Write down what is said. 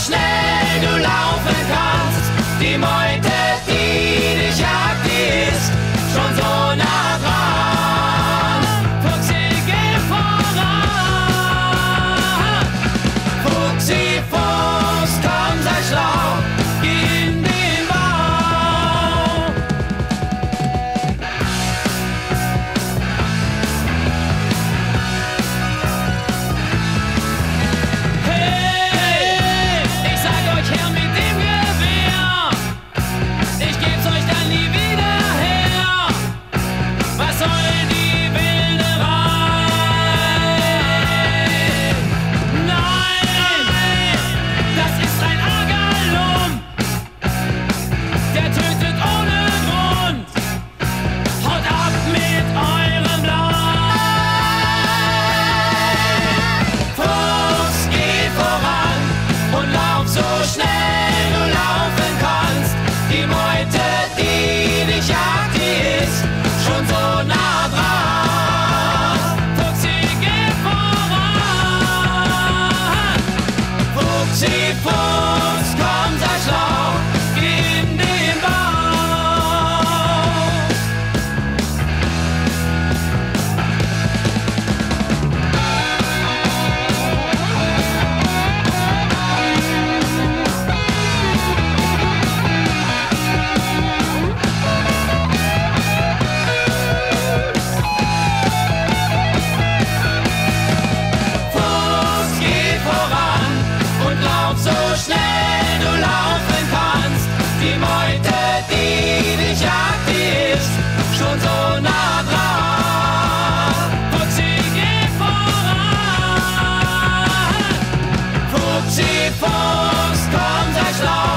snel. Fuchs, komm, sei schlau.